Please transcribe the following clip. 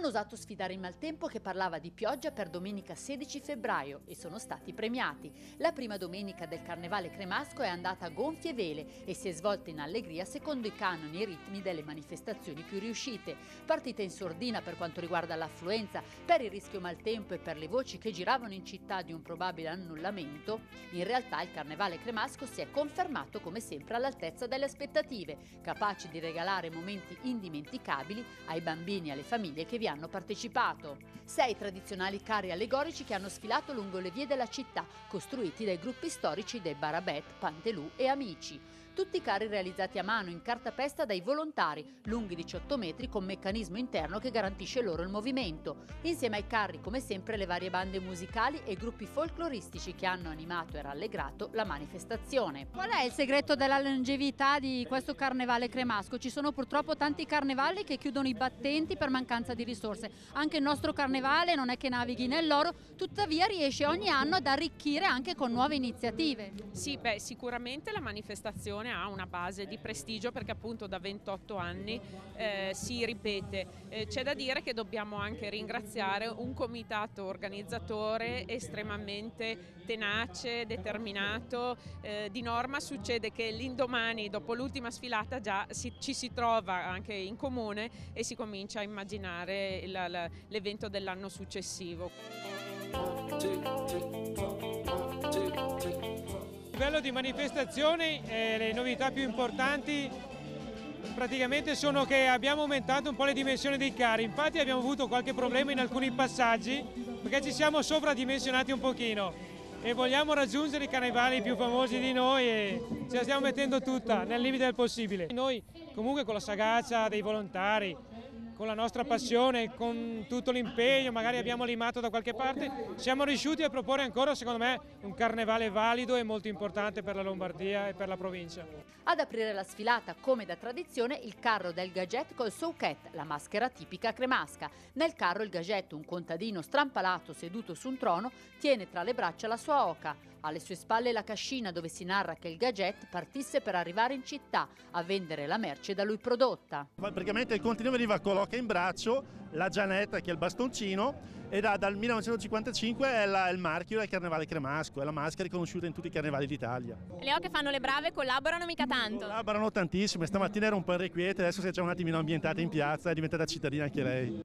Hanno osato sfidare il maltempo che parlava di pioggia per domenica 16 febbraio e sono stati premiati. La prima domenica del Carnevale Cremasco è andata a gonfie vele e si è svolta in allegria secondo i canoni e ritmi delle manifestazioni più riuscite. Partita in sordina per quanto riguarda l'affluenza, per il rischio maltempo e per le voci che giravano in città di un probabile annullamento, in realtà il Carnevale Cremasco si è confermato come sempre all'altezza delle aspettative, capaci di regalare momenti indimenticabili ai bambini e alle famiglie che vi hanno partecipato. Sei tradizionali carri allegorici che hanno sfilato lungo le vie della città, costruiti dai gruppi storici dei Barabet, Pantelù e Amici. Tutti carri realizzati a mano in cartapesta dai volontari, lunghi 18 metri con meccanismo interno che garantisce loro il movimento. Insieme ai carri, come sempre, le varie bande musicali e gruppi folcloristici che hanno animato e rallegrato la manifestazione. Qual è il segreto della longevità di questo carnevale cremasco? Ci sono purtroppo tanti carnevali che chiudono i battenti per mancanza di risorse. Anche il nostro carnevale non è che navighi nell'oro, tuttavia riesce ogni anno ad arricchire anche con nuove iniziative. Sì, beh, sicuramente la manifestazione ha una base di prestigio perché appunto da 28 anni eh, si ripete. Eh, c'è da dire che dobbiamo anche ringraziare un comitato organizzatore estremamente tenace, determinato. Eh, di norma succede che l'indomani, dopo l'ultima sfilata, già si, ci si trova anche in comune e si comincia a immaginare l'evento dell'anno successivo livello di manifestazioni eh, le novità più importanti praticamente sono che abbiamo aumentato un po' le dimensioni dei carri, infatti abbiamo avuto qualche problema in alcuni passaggi perché ci siamo sovradimensionati un pochino e vogliamo raggiungere i carnevali più famosi di noi e ce la stiamo mettendo tutta nel limite del possibile. Noi comunque con la sagacia dei volontari, con la nostra passione, con tutto l'impegno, magari abbiamo limato da qualche parte, siamo riusciti a proporre ancora, secondo me, un carnevale valido e molto importante per la Lombardia e per la provincia. Ad aprire la sfilata, come da tradizione, il carro del Gaget col Souquet, la maschera tipica cremasca. Nel carro il Gaget, un contadino strampalato seduto su un trono, tiene tra le braccia la sua oca. Alle sue spalle la cascina dove si narra che il Gaget partisse per arrivare in città a vendere la merce da lui prodotta. Praticamente il contadino veniva con l'oca in braccio, la gianetta che è il bastoncino e da, dal 1955 è la, il marchio del Carnevale Cremasco, è la maschera riconosciuta in tutti i carnevali d'Italia. Le oche fanno le brave collaborano mica tanto? Collaborano tantissimo, stamattina era un po' irrequieta, adesso si è già un attimino ambientata in piazza, è diventata cittadina anche lei.